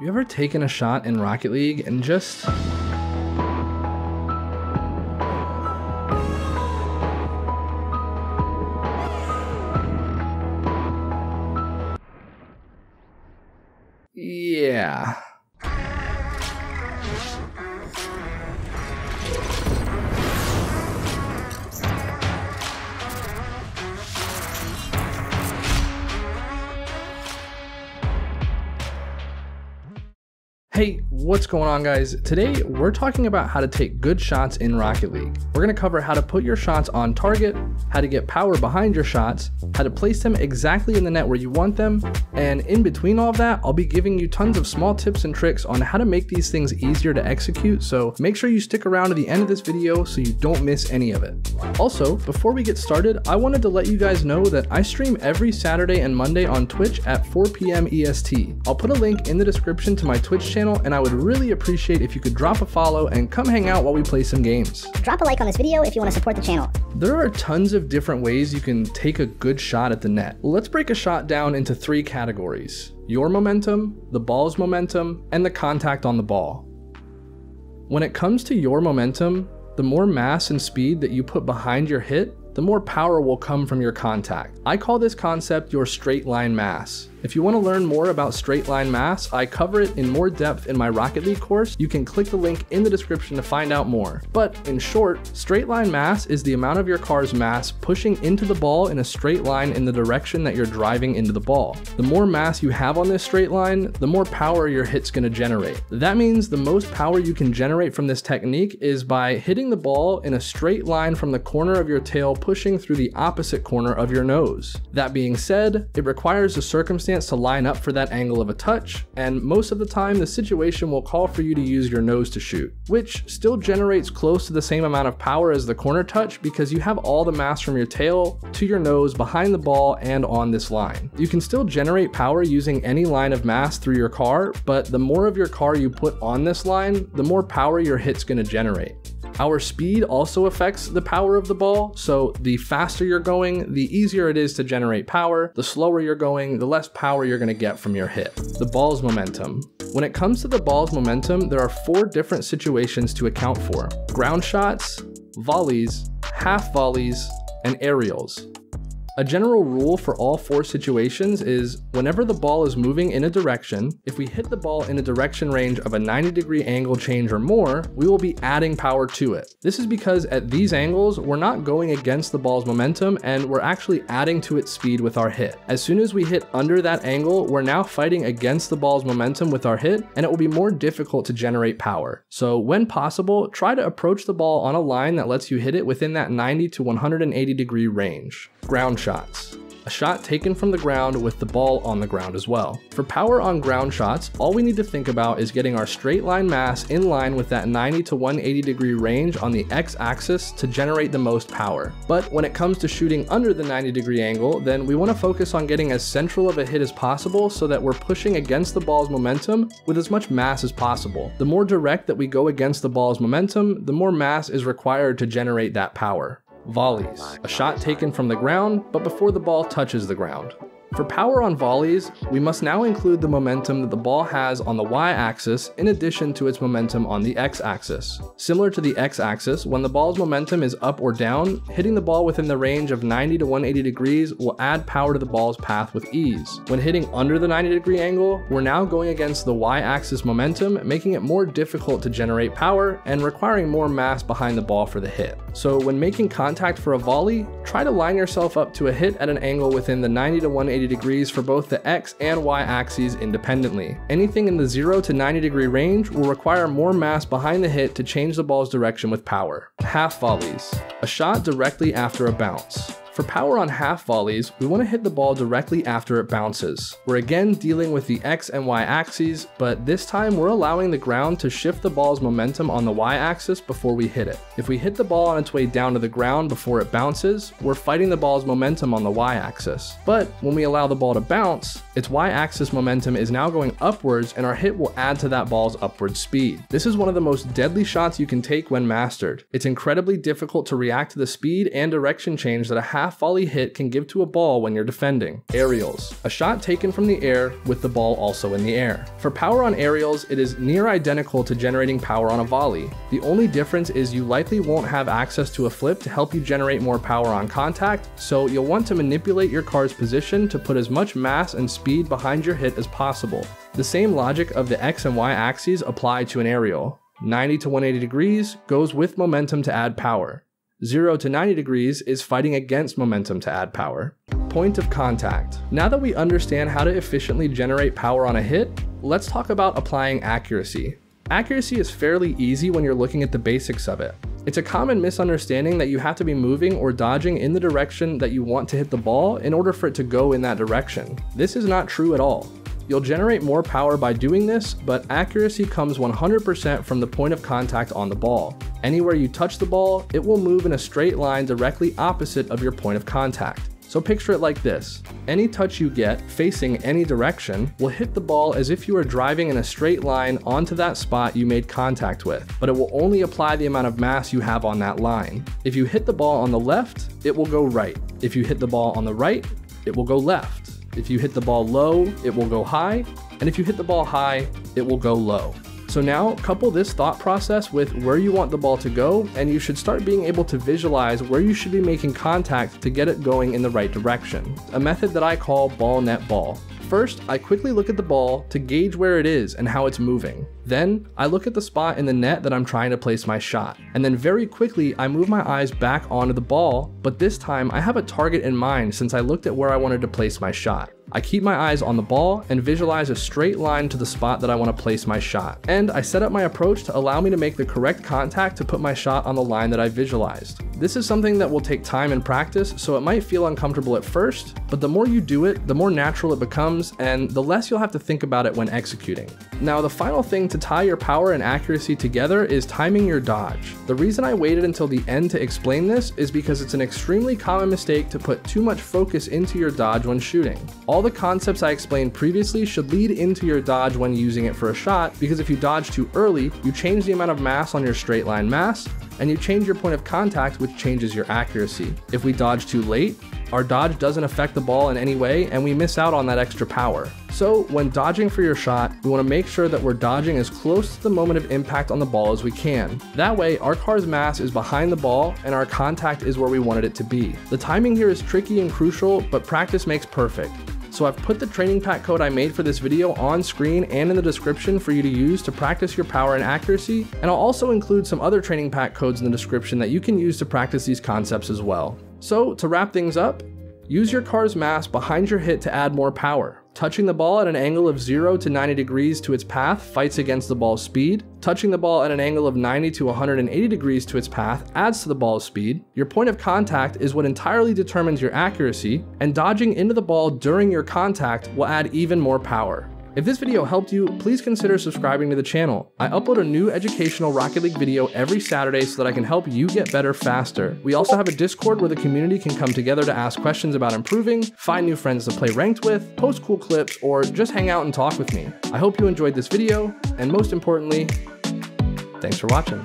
You ever taken a shot in Rocket League and just Hey, what's going on guys? Today we're talking about how to take good shots in Rocket League. We're going to cover how to put your shots on target, how to get power behind your shots, how to place them exactly in the net where you want them, and in between all of that, I'll be giving you tons of small tips and tricks on how to make these things easier to execute, so make sure you stick around to the end of this video so you don't miss any of it. Also, before we get started, I wanted to let you guys know that I stream every Saturday and Monday on Twitch at 4 p.m. EST. I'll put a link in the description to my Twitch channel channel, and I would really appreciate if you could drop a follow and come hang out while we play some games. Drop a like on this video if you want to support the channel. There are tons of different ways you can take a good shot at the net. Let's break a shot down into three categories. Your momentum, the ball's momentum, and the contact on the ball. When it comes to your momentum, the more mass and speed that you put behind your hit, the more power will come from your contact. I call this concept your straight line mass. If you want to learn more about straight line mass, I cover it in more depth in my Rocket League course. You can click the link in the description to find out more. But in short, straight line mass is the amount of your car's mass pushing into the ball in a straight line in the direction that you're driving into the ball. The more mass you have on this straight line, the more power your hit's going to generate. That means the most power you can generate from this technique is by hitting the ball in a straight line from the corner of your tail pushing through the opposite corner of your nose. That being said, it requires a circumstance circumstance to line up for that angle of a touch, and most of the time the situation will call for you to use your nose to shoot, which still generates close to the same amount of power as the corner touch because you have all the mass from your tail to your nose behind the ball and on this line. You can still generate power using any line of mass through your car, but the more of your car you put on this line, the more power your hit's gonna generate. Our speed also affects the power of the ball, so the faster you're going, the easier it is to generate power. The slower you're going, the less power you're going to get from your hit. The ball's momentum. When it comes to the ball's momentum, there are four different situations to account for. Ground shots, volleys, half volleys, and aerials. A general rule for all four situations is whenever the ball is moving in a direction, if we hit the ball in a direction range of a 90 degree angle change or more, we will be adding power to it. This is because at these angles, we're not going against the ball's momentum and we're actually adding to its speed with our hit. As soon as we hit under that angle, we're now fighting against the ball's momentum with our hit and it will be more difficult to generate power. So when possible, try to approach the ball on a line that lets you hit it within that 90 to 180 degree range. Ground shots a shot taken from the ground with the ball on the ground as well. For power on ground shots, all we need to think about is getting our straight line mass in line with that 90 to 180 degree range on the x-axis to generate the most power. But when it comes to shooting under the 90 degree angle, then we want to focus on getting as central of a hit as possible so that we're pushing against the ball's momentum with as much mass as possible. The more direct that we go against the ball's momentum, the more mass is required to generate that power. Volleys, a shot taken from the ground, but before the ball touches the ground. For power on volleys, we must now include the momentum that the ball has on the y-axis in addition to its momentum on the x-axis. Similar to the x-axis, when the ball's momentum is up or down, hitting the ball within the range of 90 to 180 degrees will add power to the ball's path with ease. When hitting under the 90 degree angle, we're now going against the y-axis momentum, making it more difficult to generate power and requiring more mass behind the ball for the hit. So when making contact for a volley, try to line yourself up to a hit at an angle within the 90 to 180 180 degrees for both the X and Y axes independently. Anything in the 0 to 90 degree range will require more mass behind the hit to change the ball's direction with power. Half volleys, a shot directly after a bounce. For power on half volleys, we want to hit the ball directly after it bounces. We're again dealing with the X and Y axes, but this time we're allowing the ground to shift the ball's momentum on the Y axis before we hit it. If we hit the ball on its way down to the ground before it bounces, we're fighting the ball's momentum on the Y axis. But when we allow the ball to bounce, its Y axis momentum is now going upwards and our hit will add to that ball's upward speed. This is one of the most deadly shots you can take when mastered. It's incredibly difficult to react to the speed and direction change that a half half volley hit can give to a ball when you're defending. Aerials, a shot taken from the air with the ball also in the air. For power on aerials, it is near identical to generating power on a volley. The only difference is you likely won't have access to a flip to help you generate more power on contact, so you'll want to manipulate your car's position to put as much mass and speed behind your hit as possible. The same logic of the X and Y axes apply to an aerial. 90 to 180 degrees goes with momentum to add power. 0 to 90 degrees is fighting against momentum to add power. Point of contact. Now that we understand how to efficiently generate power on a hit, let's talk about applying accuracy. Accuracy is fairly easy when you're looking at the basics of it. It's a common misunderstanding that you have to be moving or dodging in the direction that you want to hit the ball in order for it to go in that direction. This is not true at all. You'll generate more power by doing this, but accuracy comes 100% from the point of contact on the ball. Anywhere you touch the ball, it will move in a straight line directly opposite of your point of contact. So picture it like this. Any touch you get, facing any direction, will hit the ball as if you were driving in a straight line onto that spot you made contact with, but it will only apply the amount of mass you have on that line. If you hit the ball on the left, it will go right. If you hit the ball on the right, it will go left. If you hit the ball low, it will go high, and if you hit the ball high, it will go low. So now couple this thought process with where you want the ball to go, and you should start being able to visualize where you should be making contact to get it going in the right direction. A method that I call ball net ball. First, I quickly look at the ball to gauge where it is and how it's moving. Then, I look at the spot in the net that I'm trying to place my shot. And then very quickly, I move my eyes back onto the ball, but this time I have a target in mind since I looked at where I wanted to place my shot. I keep my eyes on the ball and visualize a straight line to the spot that I want to place my shot. And I set up my approach to allow me to make the correct contact to put my shot on the line that I visualized. This is something that will take time and practice, so it might feel uncomfortable at first, but the more you do it, the more natural it becomes, and the less you'll have to think about it when executing. Now, the final thing to tie your power and accuracy together is timing your dodge. The reason I waited until the end to explain this is because it's an extremely common mistake to put too much focus into your dodge when shooting. All the concepts I explained previously should lead into your dodge when using it for a shot, because if you dodge too early, you change the amount of mass on your straight line mass, and you change your point of contact, which changes your accuracy. If we dodge too late, our dodge doesn't affect the ball in any way, and we miss out on that extra power. So, when dodging for your shot, we want to make sure that we're dodging as close to the moment of impact on the ball as we can. That way, our car's mass is behind the ball and our contact is where we wanted it to be. The timing here is tricky and crucial, but practice makes perfect. So I've put the training pack code I made for this video on screen and in the description for you to use to practice your power and accuracy, and I'll also include some other training pack codes in the description that you can use to practice these concepts as well. So to wrap things up, use your car's mass behind your hit to add more power. Touching the ball at an angle of 0 to 90 degrees to its path fights against the ball's speed. Touching the ball at an angle of 90 to 180 degrees to its path adds to the ball's speed. Your point of contact is what entirely determines your accuracy, and dodging into the ball during your contact will add even more power. If this video helped you, please consider subscribing to the channel. I upload a new educational Rocket League video every Saturday so that I can help you get better faster. We also have a Discord where the community can come together to ask questions about improving, find new friends to play ranked with, post cool clips, or just hang out and talk with me. I hope you enjoyed this video, and most importantly, thanks for watching.